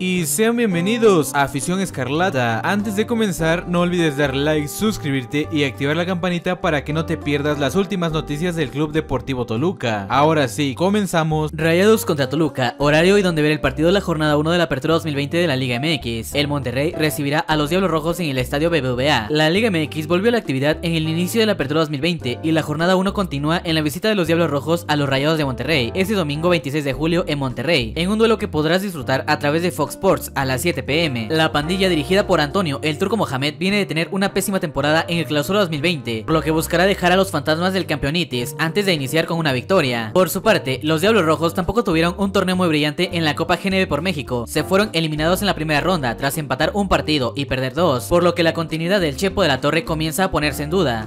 Y sean bienvenidos a Afición Escarlata. Antes de comenzar, no olvides dar like, suscribirte y activar la campanita para que no te pierdas las últimas noticias del Club Deportivo Toluca. Ahora sí, comenzamos. Rayados contra Toluca, horario y donde ver el partido de la jornada 1 de la apertura 2020 de la Liga MX. El Monterrey recibirá a los Diablos Rojos en el estadio BBVA. La Liga MX volvió a la actividad en el inicio de la apertura 2020 y la jornada 1 continúa en la visita de los Diablos Rojos a los Rayados de Monterrey, este domingo 26 de julio en Monterrey, en un duelo que podrás disfrutar a través de Fox Sports a las 7 pm. La pandilla dirigida por Antonio, el turco Mohamed, viene de tener una pésima temporada en el clausura 2020, por lo que buscará dejar a los fantasmas del campeonitis antes de iniciar con una victoria. Por su parte, los Diablos Rojos tampoco tuvieron un torneo muy brillante en la Copa GNB por México. Se fueron eliminados en la primera ronda tras empatar un partido y perder dos, por lo que la continuidad del Chepo de la Torre comienza a ponerse en duda.